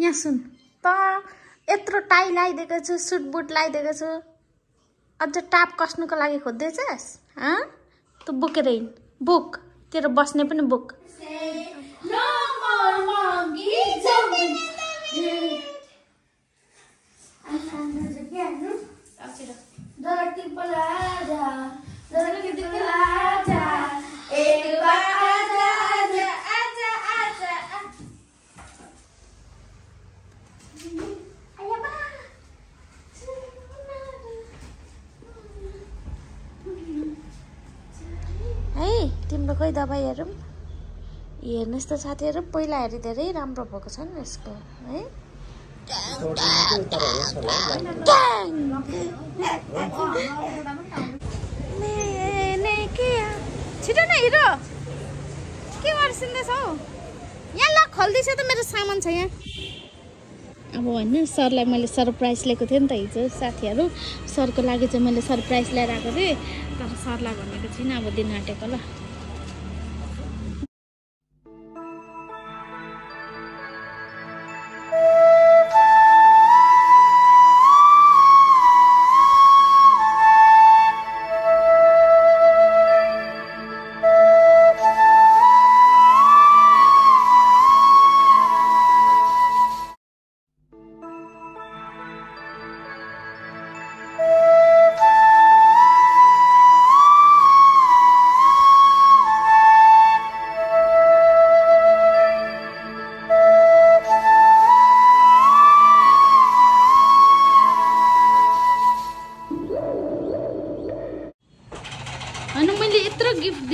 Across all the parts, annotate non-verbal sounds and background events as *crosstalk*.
यहाँ सुन। त यत्रो टाई लगाइदिएको छु सुट बुट लगाइदिएको छु। अझ टाप कस्नुको लागि खोज्दैछस्? हँ? तँ बोकेर हिँड। बोक। तेरो बस्ने पनि बोक No more monkey jumping. धरती पर आजा धरती पर आजा एक बार आजा आजा आजा आजा आया बा है तिम्रो खोइ दबाईहरू पनि हेर्नुहोस् त साथीहरू पहिला हेरी धेरै राम्रो भएको छ नि यसको है। छिटो न हिरो के गर्छिँदैछौ यहाँ ल खोलिदिएछ त मेरो सामान छ यहाँ। अब होइन सरलाई मैले सरप्राइज लिएको थिएँ नि त हिजो साथीहरू। सरको लागि चाहिँ मैले सरप्राइज ल्याएर आएको थिएँ। तर सरलाई भनेको छुइनँ अब दिन आँटेको ल।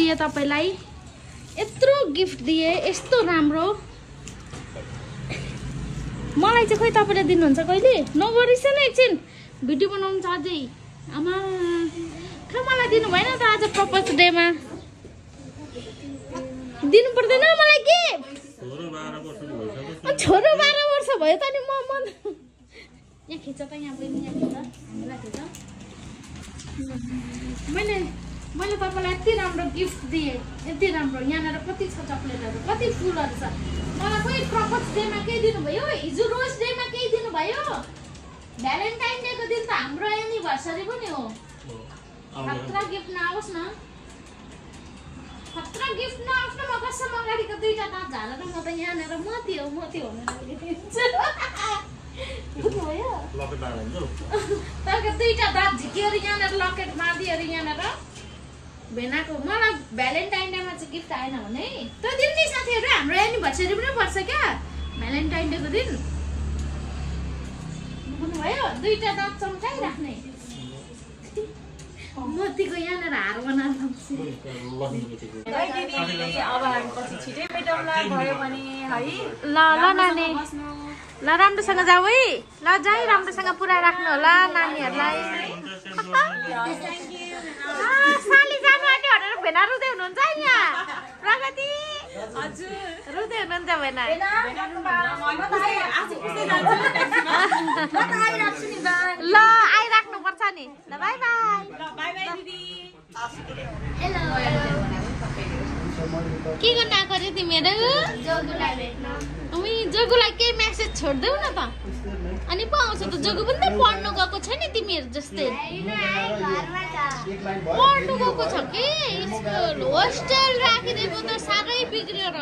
दिएँ तपाईँलाई? यत्रो गिफ्ट दिएँ यस्तो राम्रो। मलाई चाहिँ खोइ तपाईँले दिनुहुन्छ कहिले? नगरिस न एकछिन। भिडियो बनाउनु छ अझै आमा खै मलाई दिनु भएन त आज प्रपोज डेमा? दिनु पर्दैन मलाई के छोरो बाह्र वर्ष भयो त नि म म यहाँ खिच त यहाँ पनि यहाँ खिच हामीलाई खिच मैले मैले तपाईँलाई यति राम्रो गिफ्ट दिएँ यति राम्रो यहाँनिर कति छ चक्लेटहरू कति फुलहरू छ। मलाई खोइ प्रपोज डेमा केही दिनुभयो? हिजो रोज डेमा केही दिनुभयो? भ्यालेन्टाइन डेको दिन त हाम्रो एनिभर्सरी पनि हो। खतरा गिफ्ट नआओस् न। खतरा गिफ्ट नआओस् न म कसम अगाडिको दुईवटा दाँत झारेर म त यहाँनिर मोती हो मोती बुझ्नुभयो तपाईँको दुईवटा दाँत झिक्योहरू यहाँनिर लकेट मारिदियोहरू यहाँनिर। भेनाको मलाई भ्यालेन्टाइन डेमा चाहिँ गिफ्ट आएन भने। त्यो दिन नि साथीहरू हाम्रो एनिभर्सरी पनि पर्छ क्या। भ्यालेन्टाइन डेको दिन। बुझ्नुभयो दुईवटा दाँत चम्काइराख्ने। *laughs* मोतीको यहाँनिर हार बनाएर लाउँछु। है दिदी अब हामी पछि छिटै भेटौँला भयो भने है ल ल नानी। ल राम्रोसँग जाऊ है। ल जाई राम्रोसँग पुरा राख्नु होला नानीहरूलाई *laughs* *laughs* आ, साली जानु आँट्यो भनेर भेना रुँदै हुनुहुन्छ है यहाँ प्रगति? हजुर। रुँदै हुनुहुन्छ भेना ल आइराख्नु पर्छ नि ल बाई बाई। के गर्न आएको अरे तिमीहरू? जोगुलाई भेट्न। उही जोगुलाई केही मेसेज छोडिदेऊ न त। अनि पो आउँछ त जोगु पनि त पढ्नु गएको छ नि तिमीहरू जस्तै। पढ्नु गएको छ कि? स्कुल होस्टेल राखिदिएको त साह्रै बिग्रिएर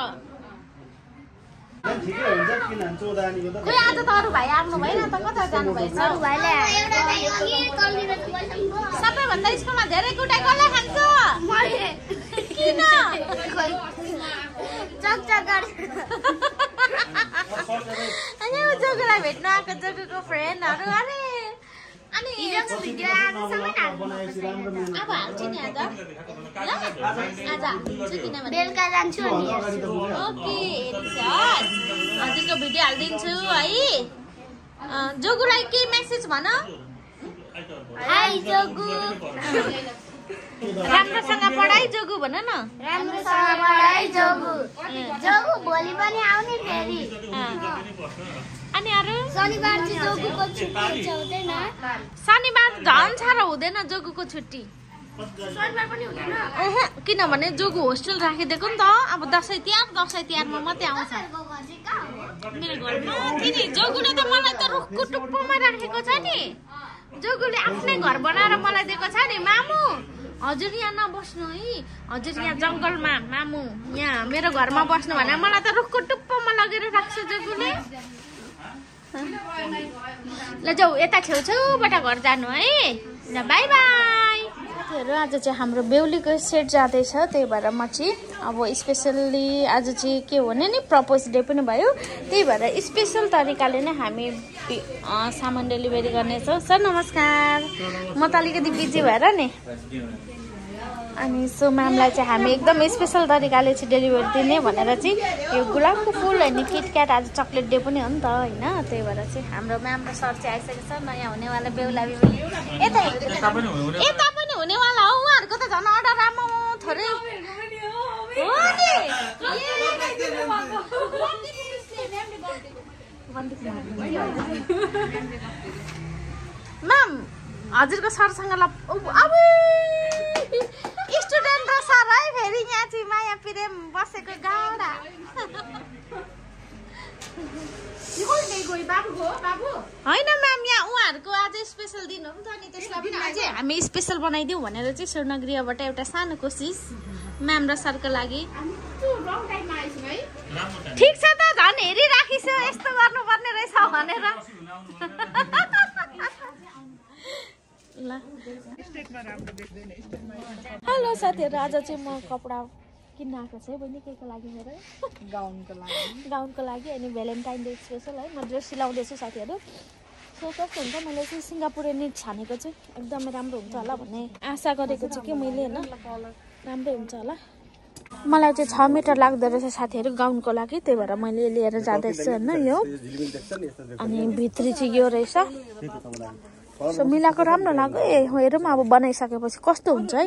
ठिकै हुन्छ किन चौधानीको त खोइ आज त अरू भाइ आउनु भएन त कता जानुभएछ सबैभन्दा स्कुलमा धेरै कुटाइ कसले खान्छ? किन? *laughs* *laughs* अनि अब जोगुलाई भेट्न आएको जोगुको फ्रेन्डहरू अरे अनि बेलुका जान्छु अनि। ओके हजुरको भिडियो हालिदिन्छु है जोगुलाई केही मेसेज भन हाई जोगु राम्रोसँग पढाइ जोगु भन न। राम्रोसँग पढाइ जोगु। जोगु भोलि पनि आउने फेरि। अनि अरू? शनिबार चाहिँ जोगुको छुट्टी हुन्छ हुँदैन शनिबार झन् साह्रो हुँदैन जोगुको छुट्टी। किनभने जोगु होस्टेल राखिदिएको नि त। अब दसैँ तिहार दसैँ तिहारमा मात्रै आउँछ। मेरो घरमा जोगुले त मलाई त रुखको टुप्पोमा राखेको छ नि। जोगुले आफ्नै घर बनाएर मलाई दिएको छ नि मामु। हजुर यहाँ नबस्नु है। हजुर यहाँ जङ्गलमा मामु। यहाँ मेरो घरमा बस्नु भनेर मलाई त रुखको टुप्पोमा लगेर राख्छ जोगुले। ल जाऊ यता छेउछेउबाट घर जानु है। ल बाई बाई साथीहरू आज चाहिँ हाम्रो बेहुलीको सेट जाँदैछ त्यही भएर म चाहिँ अब स्पेसल्ली आज चाहिँ के भने नि प्रपोज डे पनि भयो। त्यही भएर स्पेसल तरिकाले नै हामी सामान डेलिभरी गर्नेछौँ। सर नमस्कार। म त अलिकति बिजी भएर नि। अनि सो म्यामलाई चाहिँ हामी एकदम स्पेसल तरिकाले चाहिँ डेलिभरी दिने भनेर चाहिँ यो गुलाबको फुल होइन किटक्याट आज चक्लेट डे पनि हो नि त होइन? त्यही भएर चाहिँ हाम्रो म्याम र सर चाहिँ आइसकेको छ नयाँ हुनेवाला बेहुला बेहुली। यता हुनेवाला हो उहाँहरूको त झन् अर्डर राम्रो थोरै म्याम हजुरको सरसँग ल अब स्टुडेन्ट र सर है फेरि यहाँ चाहिँ माया प्रेम बसेको गाडा होइन म्याम यहाँ उहाँहरूको आज स्पेसल दिन हो नि त अनि त्यसलाई पनि अझै हामी स्पेसल बनाइदिउँ भनेर चाहिँ स्वर्णगृहबाट एउटा सानो कोसिस म्याम र सरको लागि। ठिक छ त झन् हेरिराखिसो यस्तो गर्नुपर्ने रहेछ भनेर। ल। हेलो साथीहरू आज चाहिँ म कपडा किन्न आएको छु है बहिनी? के को लागि मेरो? गाउनको लागि। गाउनको लागि अनि भ्यालेन्टाइन डे स्पेसल है। म ड्रेस सिलाउँदैछु साथीहरू। सो कस्तो हुन्छ? मैले चाहिँ सिङ्गापुरे छानेको चाहिँ एकदमै राम्रो हुन्छ होला भन्ने आशा गरेको छु कि मैले होइन? राम्रै हुन्छ होला। मलाई चाहिँ छ मिटर लाग्दो रहेछ साथीहरू गाउनको लागि। त्यही भएर मैले लिएर जाँदैछु होइन? यो। अनि भित्री चाहिँ यो रहेछ। सो मिलाएको राम्रो लाग्यो। ए हेरौँ अब बनाइसकेपछि कस्तो हुन्छ है?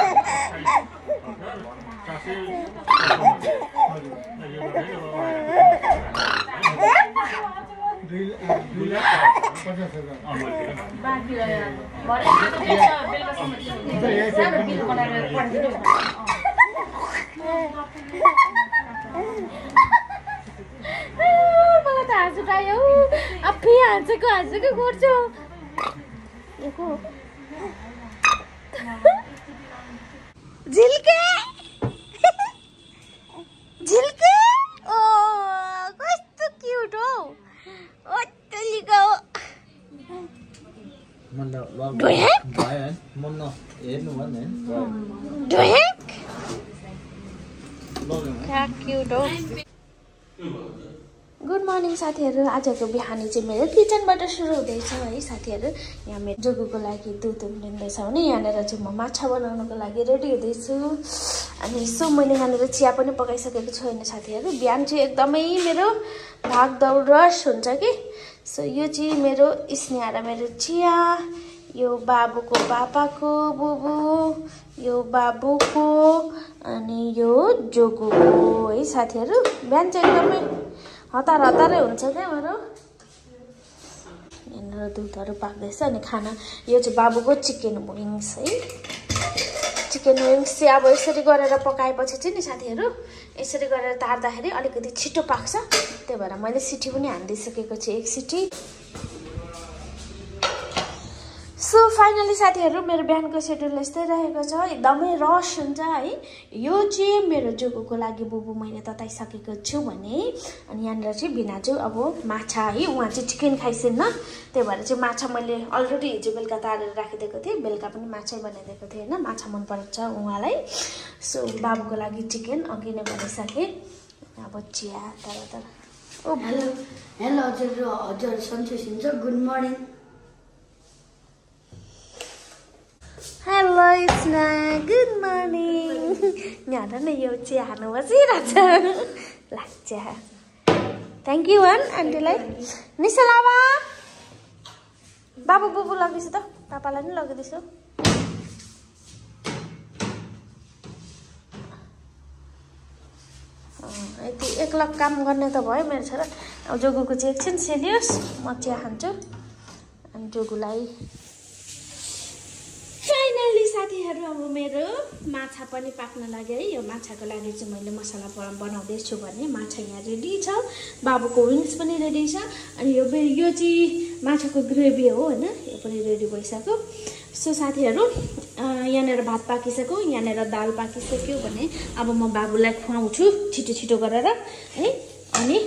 मलाई त हाँस उठायो आफै हाँसेको हाँसेको गर्छु गुड मर्निङ साथीहरू। आजको बिहानी चाहिँ मेरो किचनबाट सुरु हुँदैछ है साथीहरू। यहाँ मेरो जोगुको लागि दुध उम्लिँदैछ भने यहाँनिर चाहिँ म माछा बनाउनुको लागि रेडी हुँदैछु। अनि सो मैले यहाँनिर चिया पनि पकाइसकेको छु होइन साथीहरू। बिहान चाहिँ एकदमै मेरो भागदौड रस हुन्छ कि? सो यो चाहिँ मेरो स्नेहा र मेरो चिया। यो बाबुको पापाको बुबु यो बाबुको अनि यो जोगुको। है साथीहरू बिहान चाहिँ एकदमै हतार हतारै हुन्छ क्या मेरो यहाँनिर दुधहरू पाक्दैछ अनि खाना यो चाहिँ बाबुको चिकन विङ्स है। चिकन विङ्स चाहिँ अब यसरी गरेर पकाएपछि चाहिँ नि साथीहरू यसरी गरेर तार्दाखेरि अलिकति छिटो पाक्छ। त्यही भएर मैले सिटी पनि हानिदिइसकेको छु एक सिटी। सो फाइनली साथीहरू मेरो बिहानको सेड्युल यस्तै रहेको छ। एकदमै रस हुन्छ है। यो चाहिँ मेरो जोगोको लागि बुबु मैले तताइसकेको छु भने अनि यहाँनिर चाहिँ बिना चाहिँ अब माछा है उहाँ चाहिँ चिकन खाइसेन्न त्यही भएर चाहिँ माछा मैले अलरेडी हिजो बेलुका तारेर राखिदिएको थिएँ। बेलुका पनि माछै बनाइदिएको थिएँ होइन माछा मनपर्छ उहाँलाई। सो बाबुको लागि चिकन अघि नै बनाइसकेँ अब चिया तर तर। ओ हेलो हेलो हजुर हजुर सन्चै हुन्छ गुड मर्निङ हेलो इट्सना गुड मर्निङ यहाँ न यो चिया खानु बसिरहेछ लाग्छ थ्याङ्क यू वान आन्टीलाई निशा लामा बाबु बुबु लगिदिछु त पापालाई पनि लगिदिछु यति एक्लक काम गर्ने त भयो मेरो छोरा अब जोगुको चाहिँ एकछिन सेलियोस् म चिया खान्छु अनि जोगुलाई साथीहरू अब मेरो माछा पनि पाक्न लाग्यो है। यो माछाको लागि चाहिँ मैले मसला बनाउँदैछु भने माछा यहाँ रेडी छ। बाबुको विङ्स पनि रेडी छ। अनि यो यो चाहिँ माछाको ग्रेभी हो होइन यो पनि रेडी भइसक्यो। सो साथीहरू यहाँनिर भात पाकिसक्यो यहाँनिर दाल पाकिसक्यो भने अब म बाबुलाई खुवाउँछु छिटो छिटो गरेर है। अनि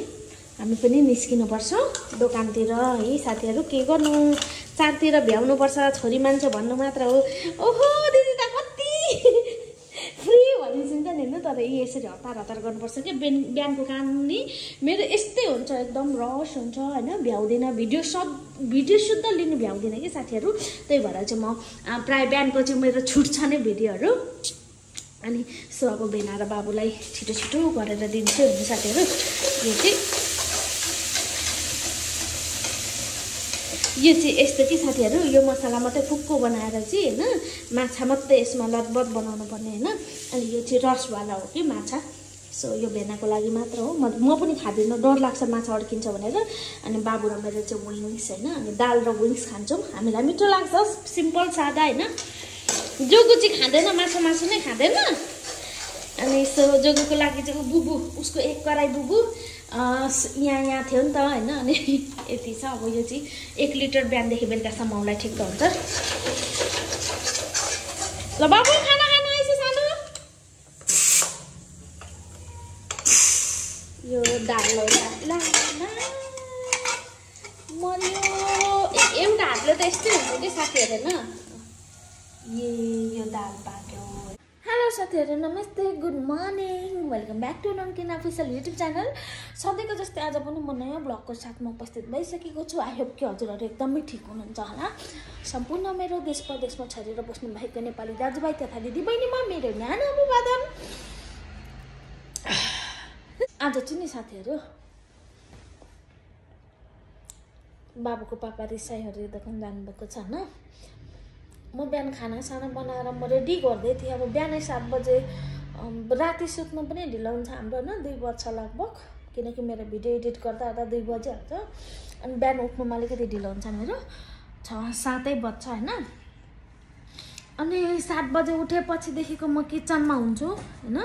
हामी पनि निस्किनुपर्छ दोकानतिर। है साथीहरू के गर्नु? चारतिर भ्याउनुपर्छ छोरी मान्छे भन्नु मात्र हो। ओहो दिदी त कति फ्री भनिन्छ नि होइन तर यसरी हतार हतार गर्नुपर्छ कि? बिहान बिहानको काम नि मेरो यस्तै हुन्छ एकदम रस हुन्छ होइन? भ्याउँदिनँ। भिडियो सब भिडियो शुद्ध लिनु भ्याउँदिनँ कि साथीहरू? त्यही भएर चाहिँ म प्रायः बिहानको चाहिँ मेरो छुट्छ नै भिडियोहरू। अनि सो अब बेना र बाबुलाई छिटो छिटो गरेर दिन्छु साथीहरू। यो चाहिँ यो चाहिँ यस्तो कि साथीहरू यो मसला मात्रै फुक्को बनाएर चाहिँ होइन माछा मात्रै यसमा लतबत बनाउनु पर्ने होइन। अनि यो चाहिँ रसवाला हो कि माछा। सो यो भेनाको लागि मात्र हो। म पनि खाँदिनँ डर लाग्छ माछा अड्किन्छ भनेर। अनि बाबु र मेरो चाहिँ विङ्स होइन अनि दाल र विङ्स खान्छौँ। हामीलाई मिठो लाग्छ सिम्पल सादा होइन। जोगु चाहिँ खाँदैन माछा मासु नै खाँदैन। अनि सो जोगुको लागि चाहिँ बुबु उसको एक कराई बुबु। यहाँ यहाँ थियो नि त होइन अनि *laughs* यति छ अब यो चाहिँ एक लिटर बिहानदेखि बेलुकासम्म उसलाई ठिक हुन्छ। ल बाबु खाना खानु सानो। यो दाल एउटा हातले त यस्तै हुन्छ कि साथीहरू होइन ए यो दाल हेलो साथीहरू नमस्ते good morning welcome back to Namkin official YouTube channel सधैँको जस्तै आज पनि म नयाँ ब्लगको साथमा उपस्थित भइसकेको छु। आई होप कि हजुरहरू एकदमै ठिक हुनुहुन्छ होला। सम्पूर्ण मेरो देश प्रदेशमा छरेर बस्नुभएको नेपाली दाजुभाइ तथा दिदीबहिनीमा मेरो न्यानो अभिवादन। आज चाहिँ नि साथीहरू बाबुको पापा रिसाईहरू दोकान जानुभएको छ होइन। म बिहान खानासाना बनाएर म रेडी गर्दै थिएँ। अब बिहानै सात बजे राति सुत्नु पनि ढिलो हुन्छ हाम्रो होइन दुई बज्छ लगभग। किनकि मेरो भिडियो एडिट गर्दा गर्दा दुई बजिहाल्छ। अनि बिहान उठ्नुमा अलिकति ढिलो हुन्छ मेरो। छ सातै बज्छ होइन। अनि सात बजे उठेपछिदेखिको म किचनमा हुन्छु होइन।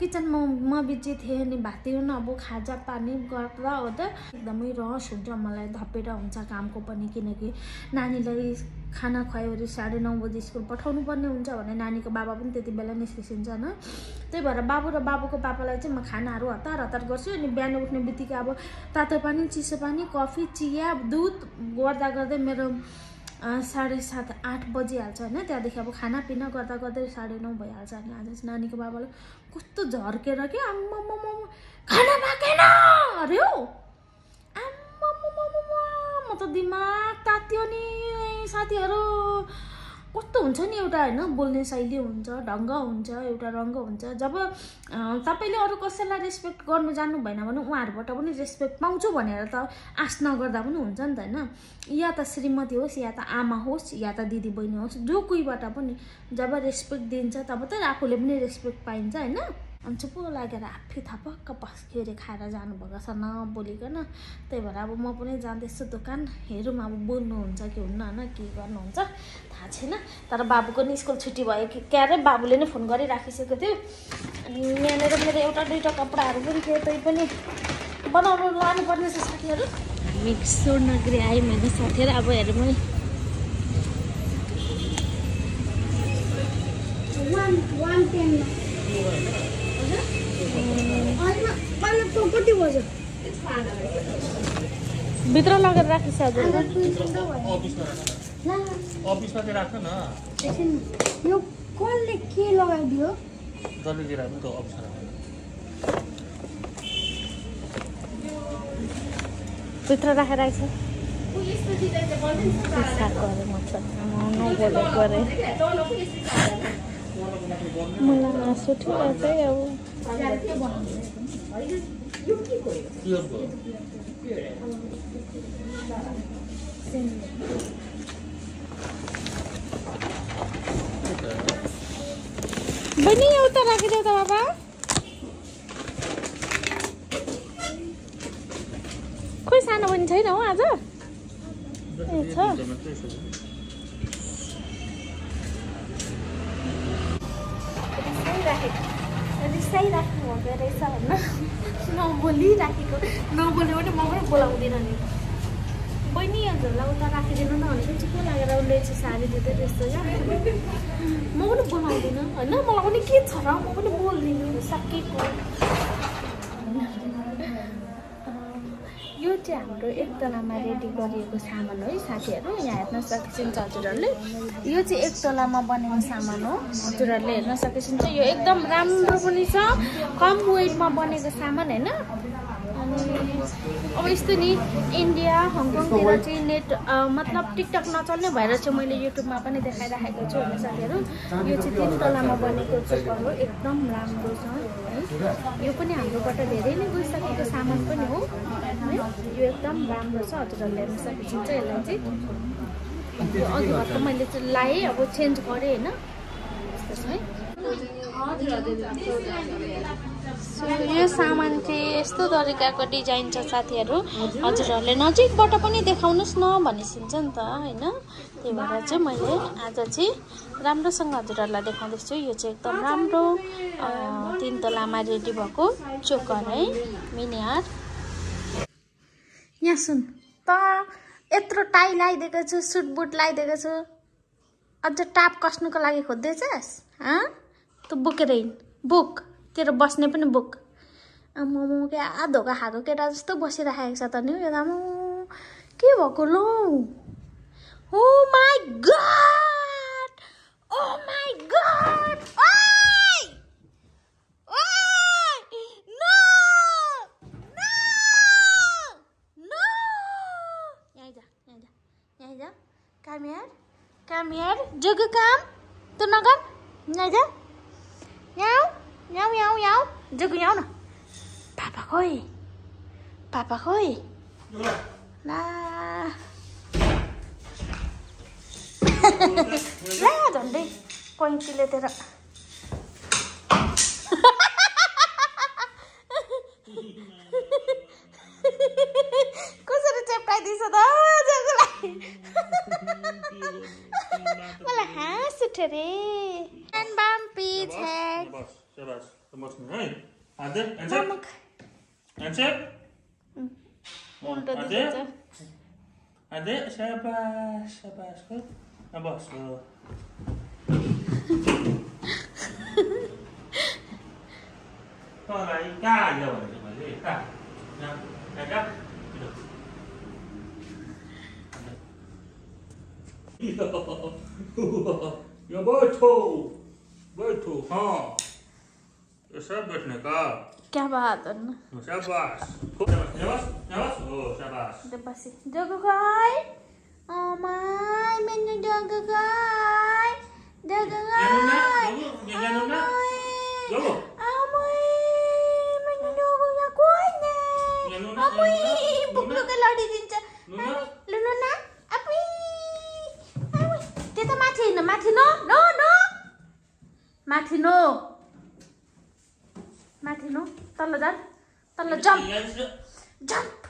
किचनमा म बिजी थिएँ अनि भातियो न अब खाजा पानी गर्दा ओर्दा एकदमै रस हुन्छ मलाई धपेर हुन्छ कामको पनि किनकि नानीलाई खाना खुवायो साढे नौ बजी स्कुल पठाउनु पर्ने हुन्छ भने नानीको बाबा पनि त्यति बेला निस्किसिन्छ होइन त्यही भएर बाबु र बाबुको पापालाई चाहिँ म खानाहरू हतार हतार गर्छु अनि बिहान उठ्ने बित्तिकै अब तातो पानी चिसो पानी कफी चिया दुध गर्दा गर्दै मेरो साढे सात आठ बजिहाल्छ होइन? त्यहाँदेखि अब खानापिना गर्दा गर्दै साढे नौ भइहाल्छ अनि आज नानीको बाबालाई कस्तो झर्केर क्या आम्मामामा खाना पाकेन! अरे हौ! आम्मामामामा म त दिमाग तात्यो नि साथीहरू। कस्तो हुन्छ नि एउटा होइन बोल्ने शैली हुन्छ ढङ्ग हुन्छ एउटा रङ्ग हुन्छ। जब तपाईँले अरू कसैलाई रेस्पेक्ट गर्नु जान्नु भएन भने उहाँहरूबाट पनि रेस्पेक्ट पाउँछु भनेर त आश नगर्दा पनि हुन्छ नि त होइन। या त श्रीमती होस् या त आमा होस् या त दिदी बहिनी होस् जो कोहीबाट पनि जब रेस्पेक्ट दिन्छ तब त आफूले पनि रेस्पेक्ट पाइन्छ होइन? अनि चुप्पो लागेर आफै थपक्क पस्केर खाएर जानुभएको छ। नबोलिकन त्यही भएर अब म पनि जाँदैछु दोकान। हेरौँ अब बोल्नुहुन्छ कि हुन्न होइन? के गर्नुहुन्छ? थाहा छैन। तर बाबुको नि स्कुल छुट्टी भयो कि क्या अरे बाबुले नै फोन गरिराखिसकेको थियो। अनि यहाँनिर मेरो एउटा दुइटा कपडाहरू पनि थियो त्यही पनि बनाउनु लानुपर्ने छ साथीहरू। हामी स्वर्णगिरी आयौँ होइन साथीहरू। अब हेरौँ है। भित्र लगेर राखिस हजुर। अन्त दुई घन्टा भयो ला अफिसमा चाहिँ राख्छ न। एकछिन यो कसले के लगाइदियो? जसले राख्नु त अफिसमा राख्नु। भित्र राखेर मच्छर नबोलेको अरे मलाई मासु ठुलो चाहिँ अब। बहिनी उता राखिदेऊ त बाबा। खोइ सानो पनि छैन हौ आज? ए छ। रिसाइराख्नु हुँदो रहेछ होइन नबोलिराखेको नबोल्यो भने म पनि बोलाउँदिनँ नि। बहिनी हजुरलाई उता राखिदिनु न भनेको चिप्लो लागेर उसले चाहिँ साडी दिँदै रहेछ क्या? म पनि बोलाउँदिनँ। होइन मलाई पनि के छ र? म पनि बोल्दिनँ। सकेको यो चाहिँ हाम्रो एकतलामा रेडी गरिएको सामान हो। है साथीहरू यहाँ हेर्न सक्नुहुन्छ हजुरहरूले। यो चाहिँ एक तलामा बनेको सामान हो। हजुरहरूले हेर्न सक्नुहुन्छ यो एकदम राम्रो पनि छ। कम वेटमा बनेको सामान होइन? अनि अब यस्तो नि इन्डिया हङकङतिर चाहिँ नेट मतलब टिकटक नचल्ने भएर चाहिँ मैले युट्युबमा पनि देखाइराखेको छु होइन साथीहरू? यो चाहिँ तिन तलामा बनेको चोकर हो। एकदम राम्रो छ। है यो पनि हाम्रोबाट धेरै नै गइसकेको सामान पनि हो। यो एकदम राम्रो छ हजुरहरूले हेर्न सक्नुहुन्छ यसलाई चाहिँ। यो अघि भर्खर मैले चाहिँ लाएँ अब चेन्ज गरेँ होइन। यो सामान चाहिँ यस्तो तरिकाको डिजाइन छ साथीहरू। हजुरहरूले नजिकबाट पनि देखाउनुहोस् न भनिसिन्छ नि त होइन। त्यही भएर चाहिँ मैले आज चाहिँ राम्रोसँग हजुरहरूलाई देखाउँदैछु। यो चाहिँ एकदम राम्रो तिन तलामा रेडी भएको चोकर है मिनिहार यहाँ सुन। त यत्रो टाई लगाइदिएको छु सुट बुट लगाइदिएको छु। अझ टाप कस्नुको लागि खोज्दैछस्? हँ? तँ बोकेर हिँड। बोक। तेरो बस्ने पनि बोक। आम्मामा क्या धोका खाएको केटा जस्तो बसिराखेको छ त नि यो आम्मा के भएको लौ? Oh my god oh my god ओइ ओइ नो नो नो यहाँ जा यहाँ जा यहाँ जा काम यार काम यार जग काम तँ नगर यहाँ जा याउ याउ याउ याउ जग याउ न पापा खोइ पापा खोइ ला ला झन्डै कैँचीले तेरो कसरी चेप्टाइदिन्छ त जगलाई मलाई हाँस उठ्यो रे बाम्पी छ्याक बस शाबास बस्नु है आदर एन्सर एन्सर उल्टो अझै? दिन्छ अझै शाबास शाबास हो अब बस हो तँलाई कहाँ आइज या *laughs* बैठो। बैठो हाँ। सब बैठने का। क्या बात है? ना शाबाश। शाबाश। शाबाश ओ शाबाश। गाय। ओ माय मैंने जग गाय। जग गाय। जग गाय no. Mati no. Mati no. तल्लो जान तल्लो जम्प जम्प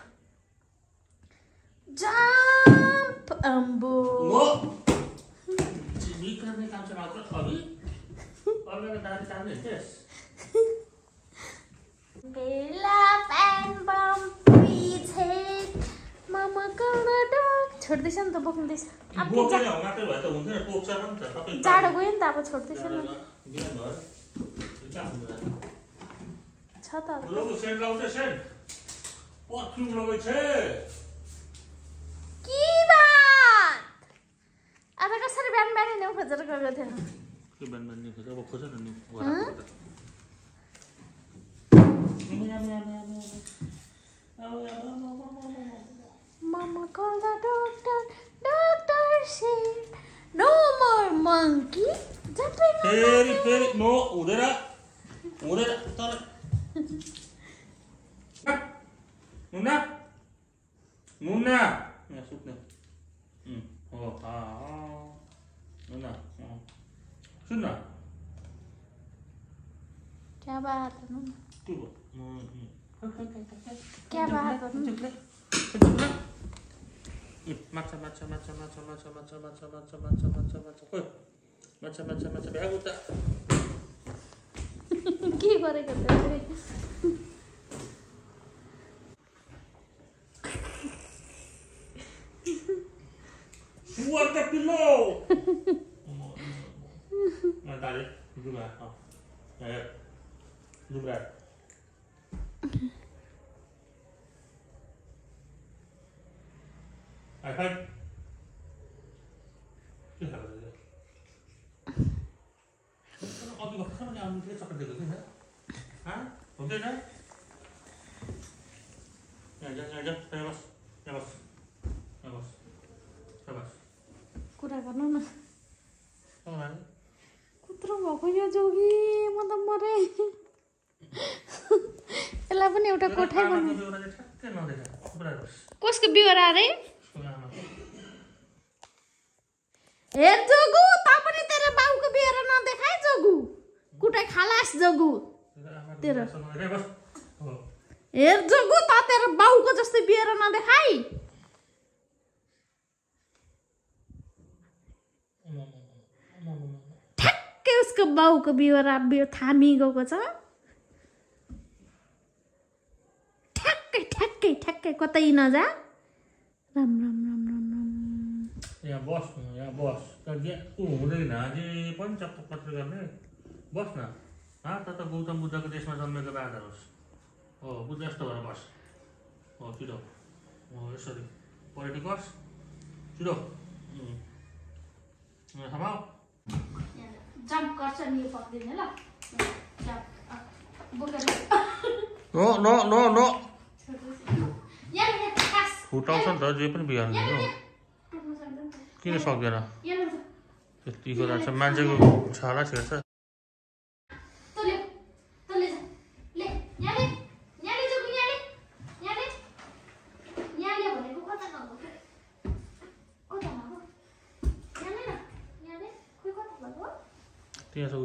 जम्प अम्बो वो छोड्दैछ नि त बोक्दैछ अब सबै जाडो गयो नि त अब छोड्दैछ नि। छ त के बात? अब कसरी बिहान बिहानै ल्याउ खोजेर गएको थिएन। के बिहान बिहान नि खोज। अब खोज न नि? Mama called the doctor. Doctor said, no more monkey. Jumping on Peri, peri, no, udara. Udara, tara. Nuna. Nuna. Ya, sukna. Hmm. Oh, ah. Nuna. Oh. Sunna. क्या बात है ना क्या बात है ना के भयो? म- म- खै, खै, खै, खै, खै। क्या बात है चुप, चुप, माछा माछा माछा माछा माछा माछा माछा माछा माछा माछा माछा खोइ माछा माछा माछा भ्यागु त के गरेको त What the pillow? Nah, tadi, juga. Oh. Ya, ya. Juga. iPhone. हुँदैन कुरा गर्नु न कुत्रो यो जोगी म त मरे यसलाई पनि एउटा कोठाइ बनाउनु कसको बिहोरा अरे हेर जोगु त पनि तेरो बाउको बिहोरा नदेखाए जोगु कुटा खालास जोगु तेरो आमाको तेरो। बिहासँग रे बस हो हेर जोगु त तेरो बाउको जस्तै बिहोरा नदेखाइ ठ्याक्कै उसको बाउको बिहोरा बिहो थामी गएको छ ठ्याक्कै ठ्याक्कै ठ्याक्कै कतै नजा राम राम राम राम राम यहाँ बस न यहाँ बस हुँदैन पनि चक्क पत्र गर्ने बस न हा त गौतम बुद्धको देशमा जन्मेको बाँदर होस् हो बुद्ध यस्तो भएर बस हो चिडो हो यसरी पल्टी कस चिडो समाउ जम्प गर्छ नि ल नो नो नो नो फुटाउँछ नि त जे पनि बिहान किन सक्दैन त्यतिको मान्छेको छाला छेड्छ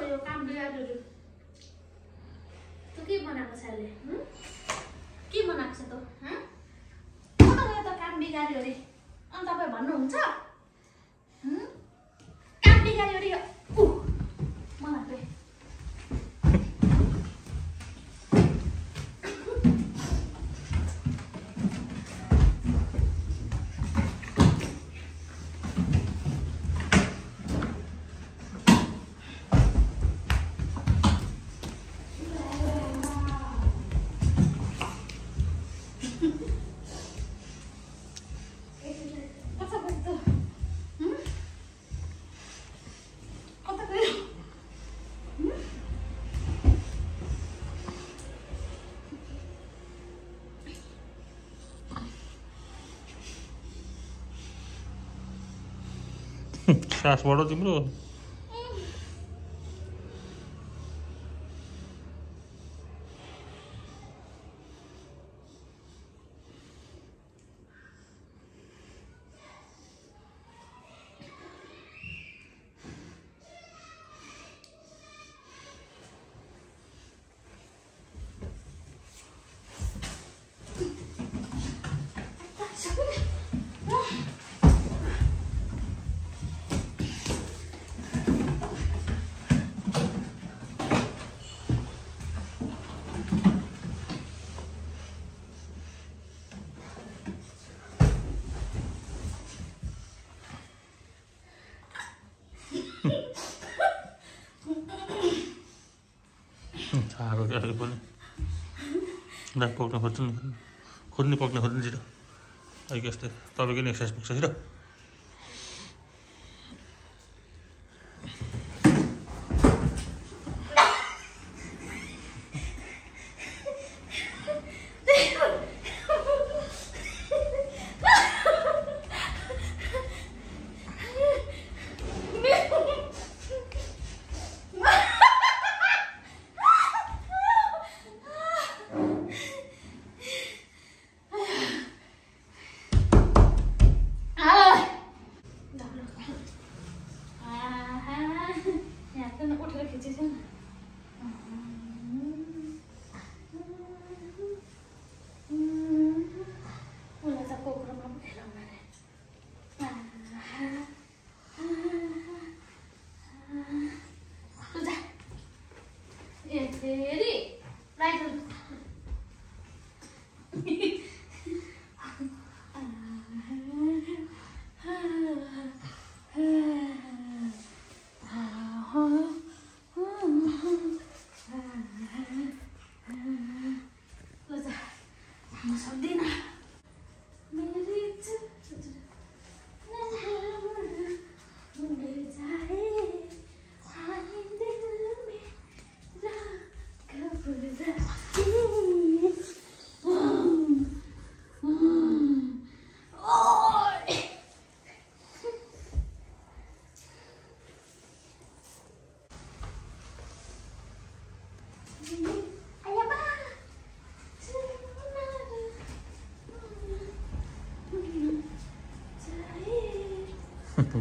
गयो काम बिहारहरू तँ के बनाएको छ? के बनाएको छ तँ काम अनि तपाईँ भन्नुहुन्छ Liga, liga, liga. Uh, mana tuh? Σα πω ότι μπρο. के पनि पर्ने पक्न खोज्छु नि खोज्ने पक्नु खोज्नु छिटो अहिले यस्तै तपाईँको नि एक्सर्साइज पुग्छ छिटो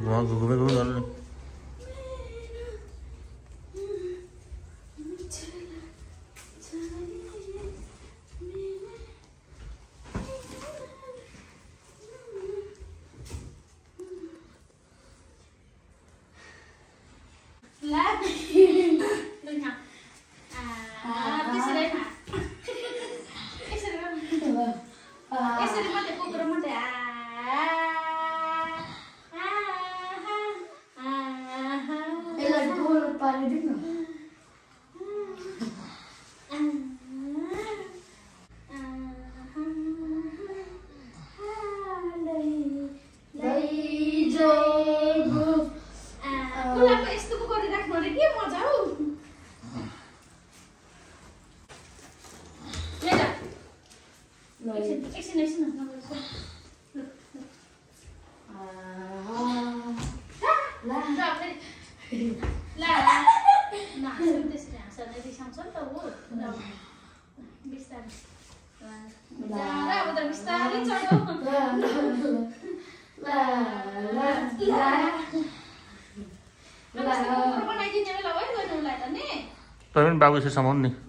妈，姑姑没给我拿。Я буду по-любимому. वैसे सामान नहीं।